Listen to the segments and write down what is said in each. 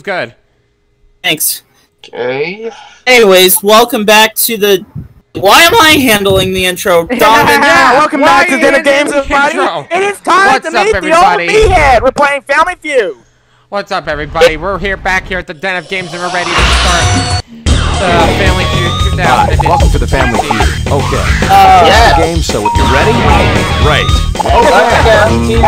was good. Thanks. Okay. Anyways, welcome back to the. Why am I handling the intro? Donovan, yeah, welcome Why back to you Dinner Games the everybody. intro? It is time What's to up, meet everybody? the old meathead. We're playing Family Feud. What's up, everybody? We're here back here at the Den of Games, and we're ready to start the Family Feud 2000 edition. Welcome to the Family Feud. Okay. Uh, yes. Game, so you ready? Right. Okay.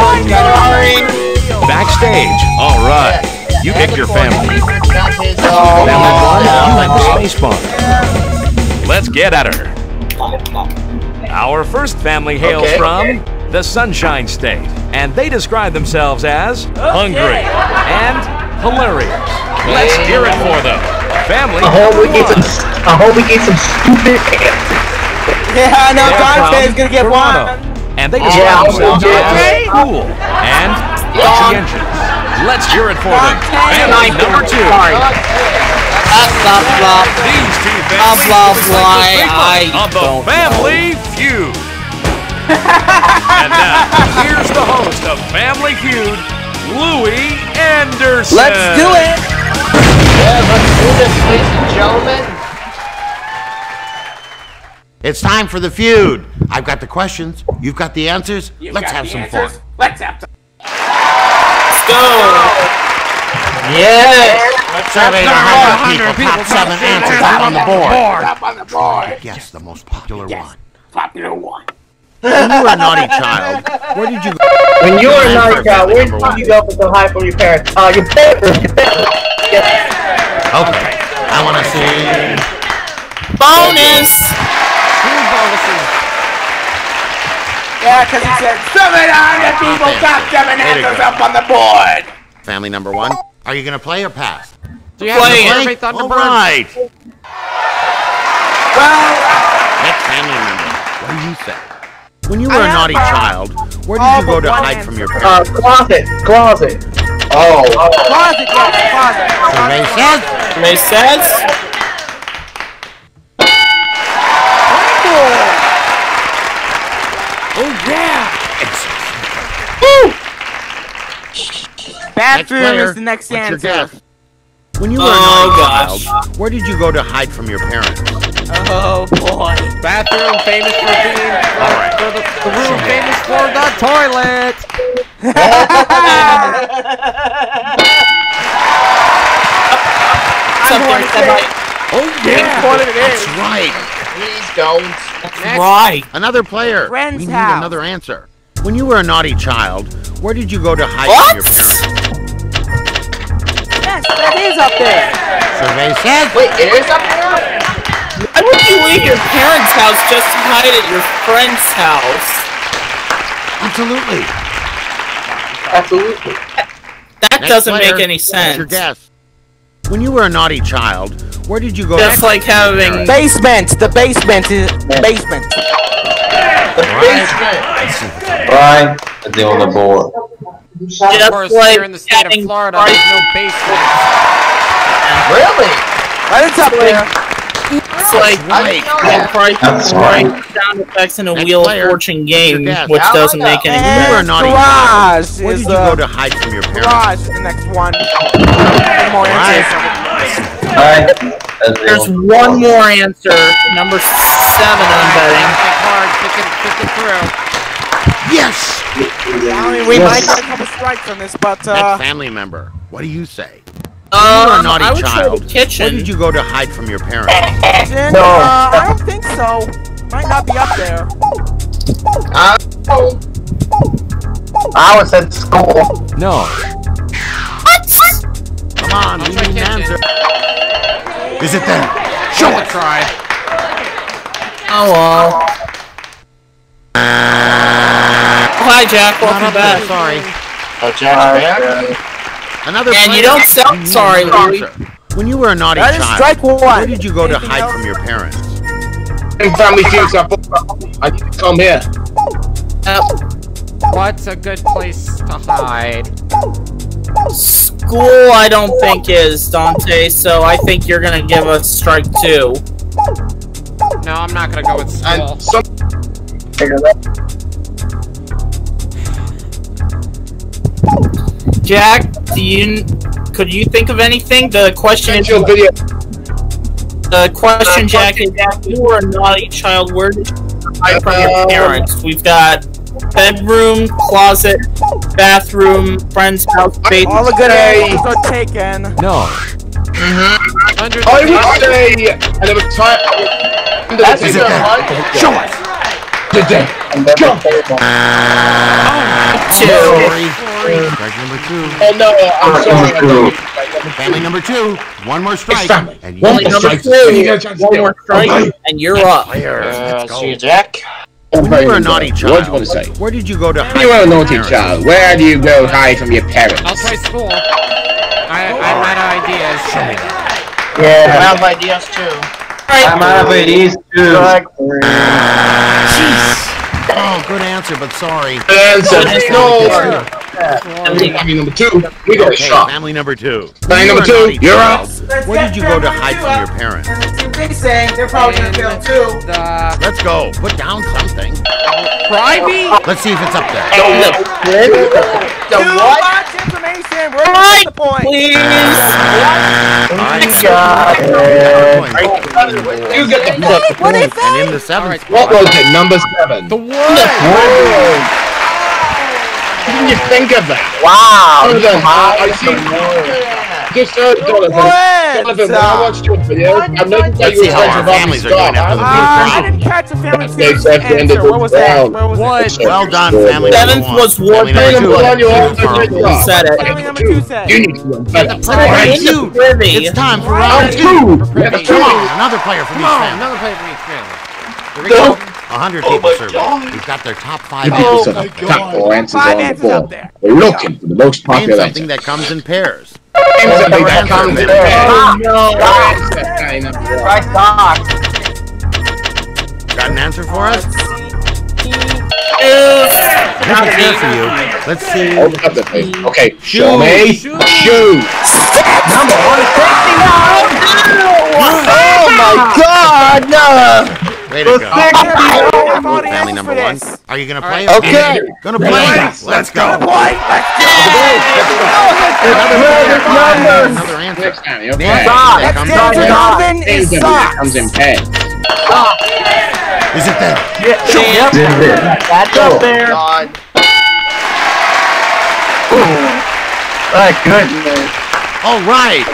Backstage. All right. You pick your family. Got his, uh, Family one, you have the space bar. Let's get at her. Our first family hails Okay. from the Sunshine State, and they describe themselves as hungry and hilarious. Let's hear it for them. Family. I hope we get some. I hope we get some stupid answers. Yeah, I know They're Dante's gonna get Toronto, one. And they Yeah, describe themselves as cool and conscientious. Let's hear it for them. Family number two. blah blah blah. These two Blah, families blah, look blah, staple I of the don't Family Feud. and now, here's the host of Family Feud, Louie Anderson. Let's do it. Yeah, let's do this, ladies and gentlemen. It's time for the feud. I've got the questions. You've got the answers. Let's have some fun. Let's go. Yes. Let's survey the 100 people. Top seven answers up on the board. Up on the board. Guess the most popular one. Popular one. When you were a naughty child, where did you go? When you were a naughty child, where did one. you go for so high from your parents? Uh, your parents. Okay. I want to see. Bonus. Two bonuses. Yeah, because he said 700 people got seven answers up on the board. Family number one. Are you going to play or pass? Do you have Play the it. All Thunderbird? right. Well, Next family member. What do you say? When you were I a naughty uh, child, where did all you go to one hide from your parents? Uh, closet. Closet. Oh. closet, yes, closet. Survey says. They says. Bathroom player. is the next What's your answer. guess? When you were Oh, a naughty gosh. child, where did you go to hide from your parents? Oh boy. Bathroom famous for being right. for the, the room famous for the toilet. Something said like, Oh That's what it That's is. right. Please don't. right. Another player. Friend's we need house. another answer. When you were a naughty child, where did you go to hide What? from your parents? Yes, that is up there. Survey says. Wait, it is up there? Why would you leave your parents' house just to hide at your friend's house? Absolutely. Absolutely. That Next doesn't player. make any What's your sense. guess? When you were a naughty child, where did you go Just to like having Basement. The basement is basement. The basement. Brian, is on the board. Just Of course, like here in the state of Florida, price- there's no basement. Really? But it's up there. It's like I didn't know having price That's right. right. sound effects in a Next Wheel of. Fortune game, which How doesn't make any When you were a And naughty garage child, did you go to hide from your parents? garage the next one. Any more answers? Brian, There's one more answer, number seven, I'm betting. Think hard, think it, think it through. Yes. I mean, we might get a couple strikes on this, but Next uh, family member. What do you say? When you were a Um, naughty I would say child, the kitchen. where did you go to hide from your parents? Jen, No. uh, I don't think so. Might not be up there. Uh, oh. I was at school. No. What? Come on, we need an answer. Is it there? Show I'll it. try. Oh well. Hi, Jack. Welcome up back. Sorry. Oh, Jack's back? Another And you don't sound sorry, another Louis. answer. When you were a naughty That is child, strike one. where did you go to hide else? from your parents? Family Feud, I need to come here. Uh, What's a good place to hide? school, I don't think is Dante. So I think you're gonna give us strike two. No, I'm not gonna go with school. And some. Jack, do you could you think of anything? The question is, video. the question, Jack, is if you were a child, where did you hide from your Um, parents? We've got bedroom, closet, bathroom, friend's house, basement. All the good Hey. answers are taken. No. Under the I would say, and it was time. Under the Is it Show us. Today. Go. Two. Sorry. Strike number two. Oh no, I'm sorry. I don't- Family number two. One more strike. family. And you One Only more number strike. three. You got a chance to One more strike, Okay. and you're up. Players, uh, see you, Jack. When you were a naughty What do child, you want to say? where did you go to hide You are a from your naughty parents? child. Where do you go hide from your parents? I'll try school. I, I'm out of ideas. Yeah. I have ideas too. I'm out of ideas too. Jeez. Oh, good answer, but sorry. Answer. No. Family Family number two. We got a Okay, shot. family number two. Family number you were a two. You're child, up. Where did you go to hide from your parents? They're probably gonna fail too. Let's go. Put down something. Crybe? Let's see if it's up there. Don't look. Too much information. We're at the point. please. You get the fuck. What is And in the seventh What spot, was it? Number seven. The one! What did you think of that? Wow. Hold on. I see. Just uh, Donovan. Donovan, when I watched your video, I'm not Let's that you were how friends our with Bobby families are doing Scott. Uh, I didn't catch the family They feud said the end of answer. the Where was that? round. Where was What? it? Well done, family Seventh was war Family number Family number one, you Two did for- great job. Said it. Family number two said. You need to run better. All right, Into It's time for Round round two. two. Come on, another player from each Come on, family. another player from each family. Here we go. A hundred oh people surveyed. We've got their top five People answers. said the top four answers Five on answers up board. there. We're looking for the most Name popular something answer. that comes in pairs. Name something that comes in pairs. Oh no. Answer, family number. Try stock. Got an answer for us? Is- Not there for you. Let's see. Hold up the thing. Okay, show Shoes. me. Shoes. Shoes. Number one sixty nine. Oh my God! No. Way to go. Family Family number one. Are you gonna play? Okay. Gonna play? Let's go. Boy, Another answer. Next family, Name okay. something that Let's go. get in to pairs. Melvin Name is something that comes in pairs. Is it there? Yep. That's up oh, there. My goodness. All right.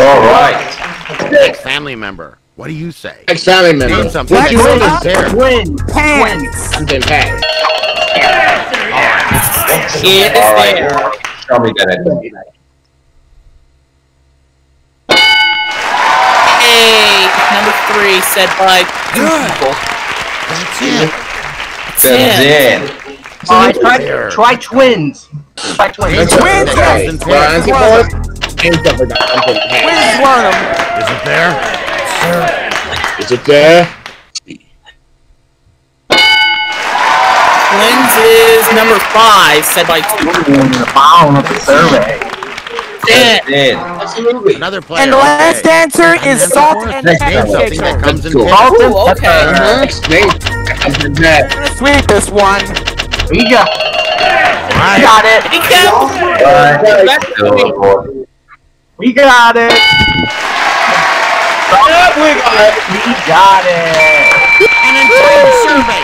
All right. Next family member. What do you say? Next family member. Name something What you want comes to in pairs. Twins. Pants. comes in pairs. Is All right. there. Show me that. Hey, number three said by two people. That's it. That's That's it. it. Try, try, try twins. Try twins. Next Twins, family. guys. Okay. Well, answer for us. Name something that comes in pairs. Where's one of them? Is it there? Is it there? Twins is number five said by two. The bottom of the survey. That's That's it. it. Absolutely. Another player. And the last okay. answer is Answer salt for and Name pepper something that shaker. comes in Cool. pairs. Ooh, oh, okay. Next name that comes in pairs. Sweet this one. We got, Right. got it. He kept. Alright. That's Still on board. We got it. Yep, we got it. We got it. An entire survey.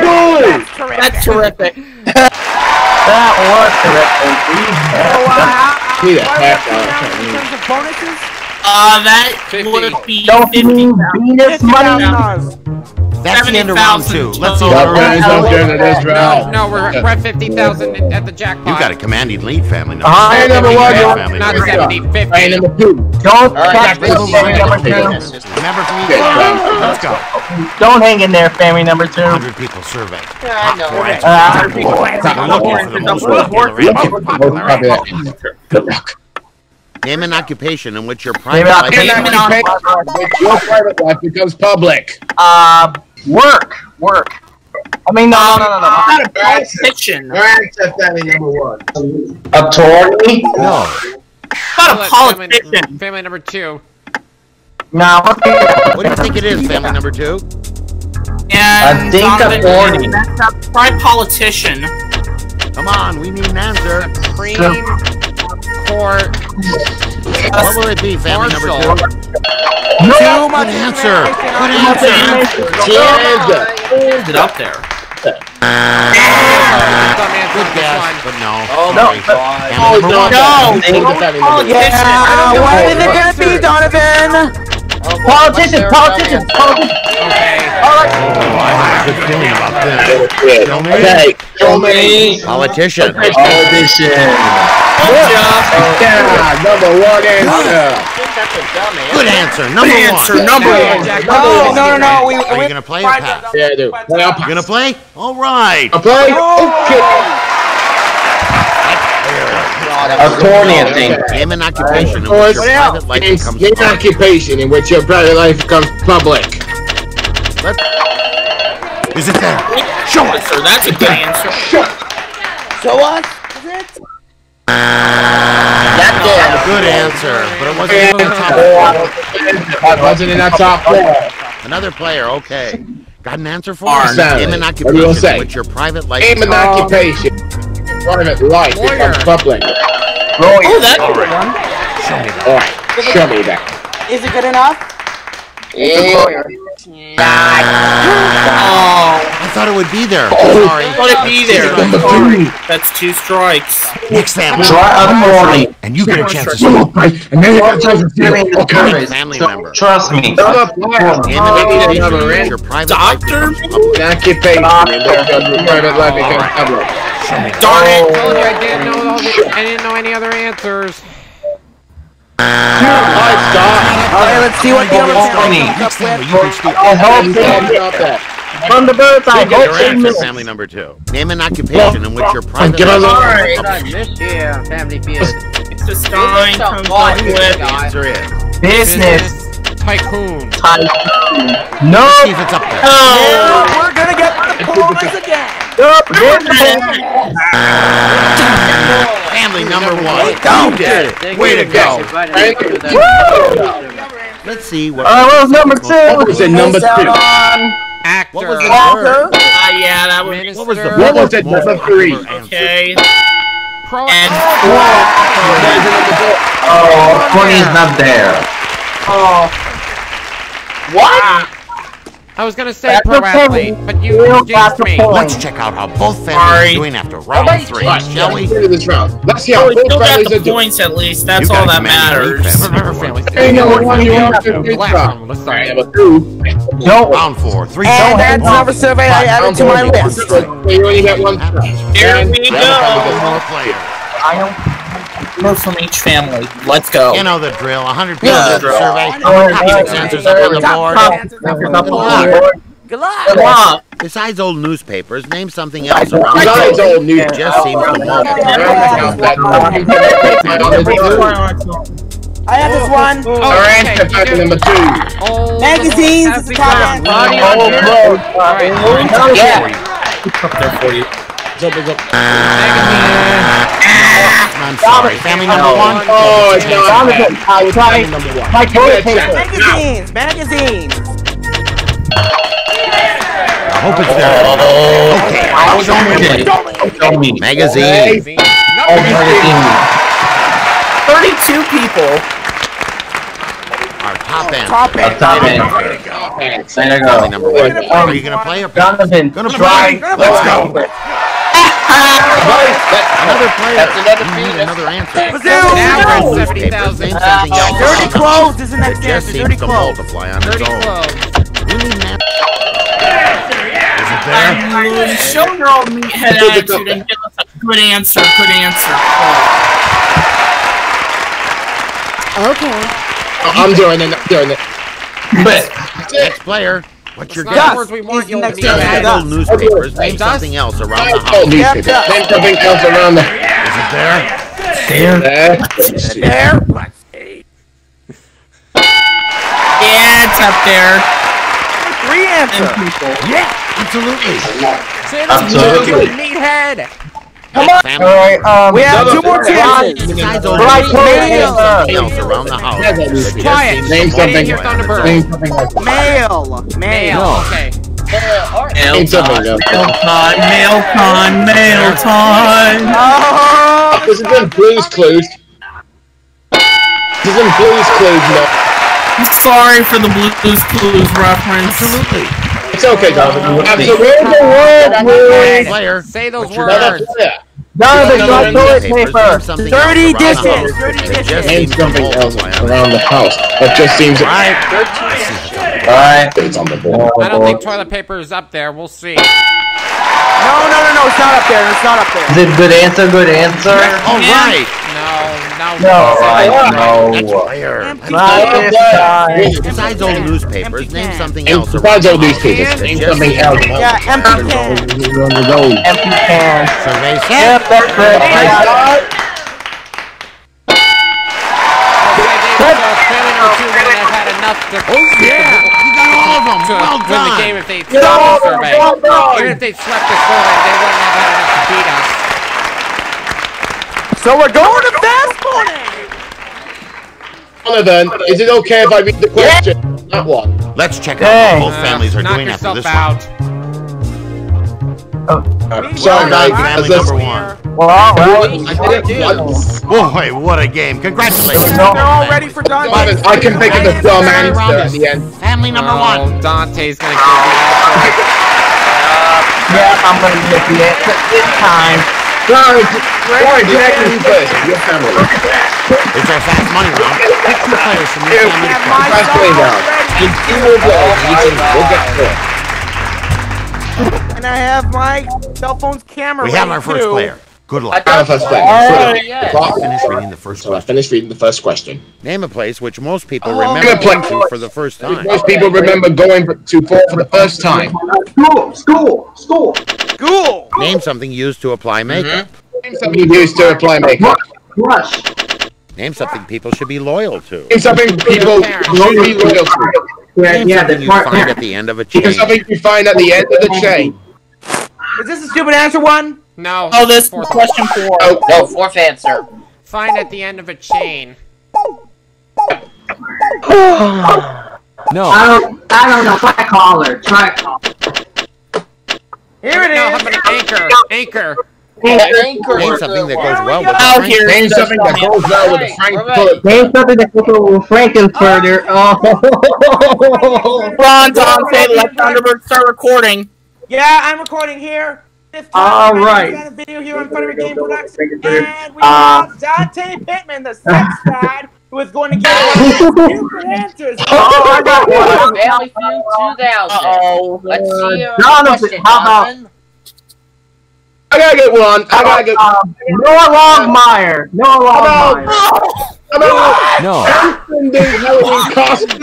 Good. That's terrific. That was terrific. We So, uh, how, Need a how, half are we down in terms of bonuses? Uh, that 50. would be Don't you fifty. mean Venus money? $50,000. That's the end of round two. Let's see Stop how guys, early. don't get this round. No, we're, we're at 50,000 at the jackpot. You got a commanding lead, family number. Family number one, you're Family Not number two. 70, 50. Family number two. Don't Alright, catch this go. family number two. Remember from each round Let's go. Don't hang in there, family number two. 100 people surveyed. Ah, We're looking for the most Number popular two. answer. Most popular answer. Good luck. Name an occupation in which your Name private an life Name occupation. Your private life becomes public. Uh, work, work. I mean, no, no, no, no, no. Not a politician. Answer family number one. Attorney? No. Not a politician. family number two. No, let's do that. What do you think it is, family number two? And I think Donovan, attorney. That's a try politician. Come on, we need an answer. Supreme Support. What will it be, family number Marshall. two? Too much Good answer. Good information. answer. Is it up there? Dumb answer Good to this guess, but no. Oh No, my god. Family number one. No! Yeah, what is it gonna be, Donovan? Politicians, politicians, politicians. Okay. I have a good feeling about this. Show me. Okay, show me. Politician. Audition. Yeah, number one answer. Good answer. Number Good one. answer, number one. No, no, no, no. We, Are you gonna play or pass? Yeah, I do. Play up. You gonna play? All right. I play? Okay. Attorney, I think. Name an occupation in Or which your private life it's becomes an public. occupation in which your private life becomes public. Is it there? Show us. Sir, that's a good answer. show us. Is it? Good answer, but it wasn't in the top four. I wasn't in that top four. Another player, okay. Got an answer for Arn. us? Name an What do you occupation say? in which your private life Name an occupation. Private life Lawyer. becomes public. Oh, that's a good one. Alright, show me that. Is it good enough? Yeah. Oh, I thought it would be there. Oh. Sorry. let it'd be there. Number three. That's two strikes. Next family. Try authority. And you get a chance to Oh, speak. And then you got time to feel it. Okay. Family member. Trust me. Number five. Name an occupation in Number which eight. your private Doctor? becomes public. An occupation in which your private life becomes public. Darn it. Told you I didn't know all the, I didn't know any other answers. Alright, stop. Okay, let's see what the other Attorney. family comes up with. You can speak. Stop. From the birds, I Your hope they answer, family number two. Name an occupation in which your private Give us life a- becomes Alright. public. Yeah, family feud. It's a Stein comes up with. The answer is. Business. Tycoon. No. See if it's up there. Oh, We're gonna get the pumas again. Family number one. You did it. Way to go. Let's see what. Uh, what was number two? What was it, number two? Actor. What was the Actor. uh, yeah, that would be Minister. What was the What was it, number three? okay. Pro- And Oh, attorney is not there. I was gonna say That's pro okay. athlete, but you Real jinxed me. Let's check out how both families Sorry. are doing after round three, Right, shall we? This round. Let's see how oh, both still families are doing. points at least. That's all that matters. family Remember, number family. Hey, number one, you want to The do last Let's Alright, start. number two. No. Round four, three. And that's another survey I added to my list. You only got one. Here we the other family go. does More players. More from each family. Let's go. You know the drill. 100 people Yeah. did the survey. Oh, Copy yeah. answers up on the board. Good luck. Good luck. Besides old newspapers, name something else around the Besides old news. Just seems to multiply. I have this one. Oh, Alright, okay, step back to number two. do- oh, Magazines is the top answer. Alright, Yeah. There for you. I'm uh, sorry. Oh, oh, Family number one. Oh, it's not. Donovan, I tried. My toilet paper. Magazines, magazines. I hope it's there. Okay. I oh, was on it. Show me. Magazine. Oh, magazine. 32 people. Our top end. Top A end. top end. There you go. There you Family go. number one. Are you gonna play or pass? Donovan, Gonna try. play. Let's go. Another player. That's another feed. another answer. Now Old we're at newspapers, 70,000. Name something. Dirty clothes is the next It answer. seems Dirty to clothes. multiply on its Dirty own. clothes. We need an answer. There? Show your old meathead attitude and give us a good answer. Good answer. Okay. Oh, I'm doing it. I'm doing it. But Next player. What's your That's not guess? words we want you to Next be answer. at. Newspapers. Name something else around the house. newspaper. Name something else around the. Is it there? There. Let's see. There. Yeah, it's up there. Three answers. Yeah, absolutely. Absolutely. Meathead. Come on. All right. Um, We have two more chances. Besides old Right, newspapers, mail. name something else around the house. It newspaper. just Quiet. Name something. didn't hear Thunderbird. Name something else. Mail. Mail. Mail. Okay. Mail time. Mail time. Mail time. Mail time. Oh. This has been Blue's Clues. This Isn't Blue's Clues not? I'm sorry for the Blue's Clues reference. Absolutely. It's okay, Jonathan. Absolutely. the word, Hey, Blues. Player. Say those What's your- Another words. player. Donovan, No, not no, no, toilet Papers, paper. name something Dirty around the dishes, house. dirty dishes. just Name something else around the house. That just seems Right. Alright. it's on the board. I don't think toilet paper is up there. We'll see. No, no, no, no, it's not up there. It's not up there. Is it good answer? Good answer? All right. No, no. No, I know. player. Not this. Besides old newspapers, name something else besides around all the these house. people, It name something else. Yeah, empty can. Empty can. Survey said. Yep, that's right. I got it. Okay, David, so family number two wouldn't have had enough to, Oh yeah, you got all of them. to Well win the game done. if they swept the survey. Even if they swept the survey, they wouldn't have had enough to beat us. So we're going to fast morning. Donovan, is it okay if I read the question? That one. Let's check out Hey. what both families are Uh, doing after this out. Uh, sorry, Well done, guys. family number one. Well, well, I did it once. Boy, what a game! Congratulations. No. They're all ready for Dante. I can think of the dumb answer at the end. Family number oh, one. Dante's gonna give you that. yeah, I'm gonna get the answer this time. Sorry, sorry, Jack, you first. Your family. It's our fast money round. Pick two players from your Ew. family to Have play. my Fast song way down. ready. In two more blows, you can- we'll get through. And I have my cell phone's camera We have our first too. player. Good luck. I have a first player. Clock finish reading the first So I finished reading the first question. Name a place which most people Oh, remember going to for the first time. Most people remember going to fall for the first time. School, school, school. School. Name something used to apply makeup. Name something you used to apply makeup. Brush. Name something people should be loyal to. Name something people should be loyal to. Yeah, Name yeah, something the you find at the end of a chain. Name chain. something you find at the end of the chain. Is this a stupid answer one? No. Oh, this fourth question four. Oh, No, fourth answer. Find at the end of a chain. No. I don't, I don't know. Try caller. Try caller. Here it No, how is. about an anchor? Anchor. Anchor. Name something that goes well with Out Frank. Name something that goes well with the Frankfurt. Name something that goes with Frankenfurter. Oh. Come on, Dante, let Thunderbird start recording. Yeah, I'm recording here. This All time, right. we're gonna Video here on Federer Game Production, and we Uh, have Dante Pittman, the sex dad, who is going to give us stupid answers. Oh, I got one. Valley Feud 2000. Uh-oh. Let's see your Jonathan, question, how about- Jonathan. I gotta get one. I gotta get um, Noah Longmire. Noah Longmire. How about, how about no. Anderson Day Halloween costumes?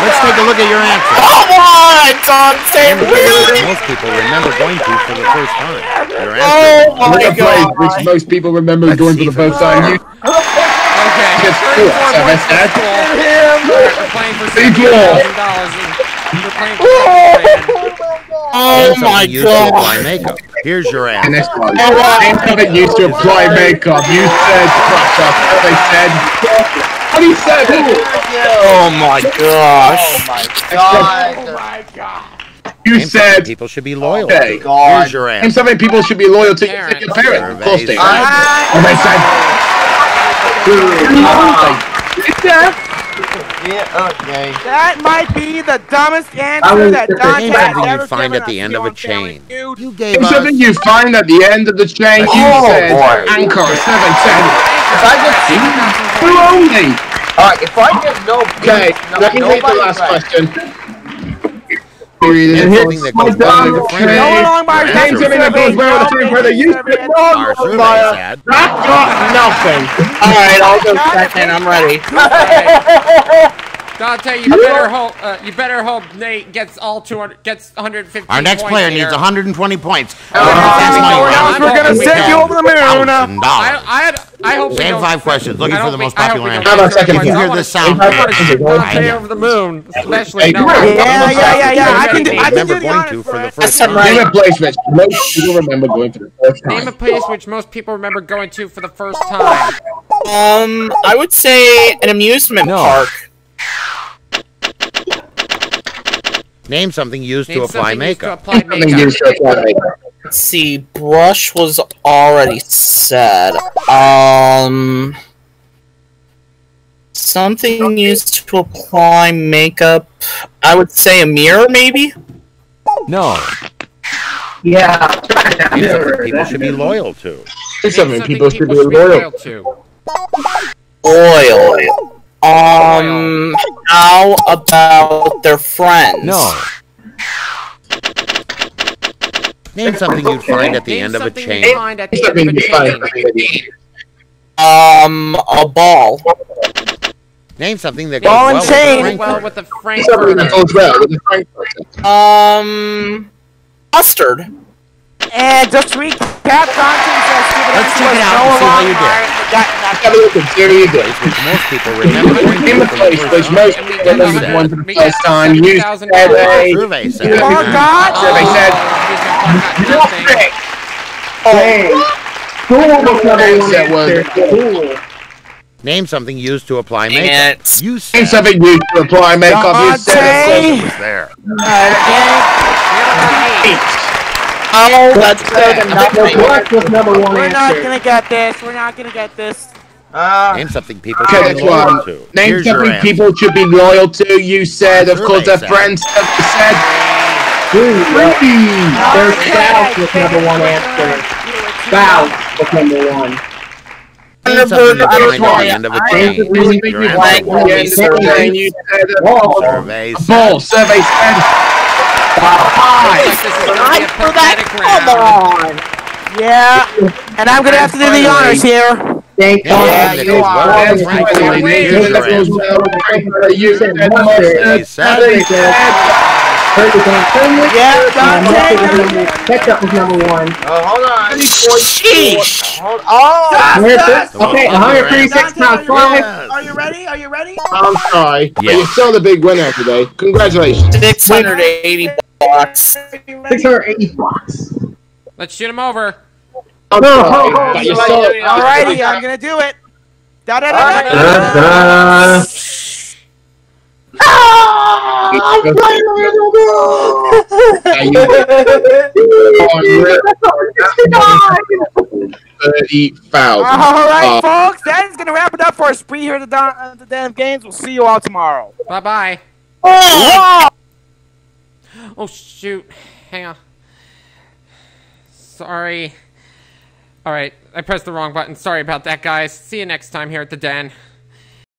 Let's take a look at your answer. Come on, Tom, say really? Most people remember going to for the first time. Your answer. Oh my god. Which most people remember Let's going for the first time. You. Okay. It's four. So that's that. Him. We're playing for $7,000. Oh Name my something used to apply god. makeup. Here's your And answer. this one. Name something used to apply makeup. You said crush up. What they said. What he said. Oh, oh my gosh. Oh my god. You Name said. people should be loyal Okay. to. God. Here's your Name answer. something people should be loyal to. Parents. Your parents. Of course they are. I- And they said. Yeah, okay. That might be the dumbest answer that just Dante has something ever you find given at the end of a chain. You gave Name us. something you find at the end of the chain. You Oh, said boy. anchor seven ten. If I get, Who only? alright, if I get no, Okay, no, let me read the nobody last right. question. Name Name something that goes well with Okay. Frank. Go along by Your Dante answer. that goes well with the train where they used to Our survey said. That got nothing. Alright, I'll go second. I'm ready. Dante, you better hope. Uh, you better hope Nate gets all 200, gets 150. Our next points player here. needs 120 points. Oh, Fast no, money no, round. we're gonna send you over the moon. $1,000. I, I, had, I hope we Same don't- five questions, looking for the most popular answer. How about second? If you hear I this wanna- sound, I wanna send Dante over the moon, especially. Hey, no, yeah, Yeah, yeah, yeah, yeah. I can do, I can remember do the going to for for the first time. right. Name a place which most people remember going for the first Name a place which most people remember going to for the first time. Um, I would say an amusement No. park. Name something used to Name apply to makeup. apply Something makeup. used to apply makeup. Let's see. Brush was already said. Um. Something used to apply makeup. I would say a mirror, maybe? No. Yeah. Name something people should be loyal to. There's something people should be loyal. to. Oil. Um. How about their friends? No. Name something you'd find at the Name end of a something chain. you find at the end of a chain. Um. A ball. Name something that goes Ball well and with chain. a Well, Frankfurt. with the Something that Frankfurter. goes well with the Frankfurter. Um. Mustard. And just to recap, Constance says stupid Let's answer check it out and see how you did. Line. That- that- Have a look and see how you do. Place which most people remember going In to the for place the which first most time. people remember one for the first time, you said a Survey said. Oh, God! survey said Nothing. answer was Name something used to apply makeup. And You name said something used to apply makeup. You said Dante! it was there. Oh, that's better than. Black was number one We're not answer. gonna get this. We're not gonna get this. Ah, Name something people should next be loyal one. to. Name Here's something people should be loyal to. You said, of course, their friends have said. Dude, Ruby. There's Okay, South was okay, number one we're answer. gonna do it. South was number one. Name something you I don't find at the know. end of a I- chain. Name something Your you answer like was at the end of Five. This is gonna be a I for that. Come on. Yeah, and I'm gonna have to do the honors here. Thank Name God. something that you are. well with That's a right. Frankfurt. Name Here's that goes well with a Frankfurt. You said mustard. Survey said. Survey said. Hurt was on Finland. Yeah, And Dante. Mustard was number, ketchup was number one. oh, hold on. Sheesh. Hold, oh, Where's Okay, on, 136 times five. Are you ready? Are you ready? I'm sorry, but Yeah. you're still the big winner today. Congratulations. 680 bucks. 680 bucks. Let's shoot him over. I'm sorry, but you're. Alrighty, I'm gonna do it. Da da da Alright. da. da. Da-da. Thirty thousand. All right, Uh, folks, that is gonna wrap it up for our spree here at the, uh, the Damn Games. We'll see you all tomorrow. Bye bye. Oh! Oh shoot. Hang on. Sorry. Alright, I pressed the wrong button. Sorry about that, guys. See you next time here at the den.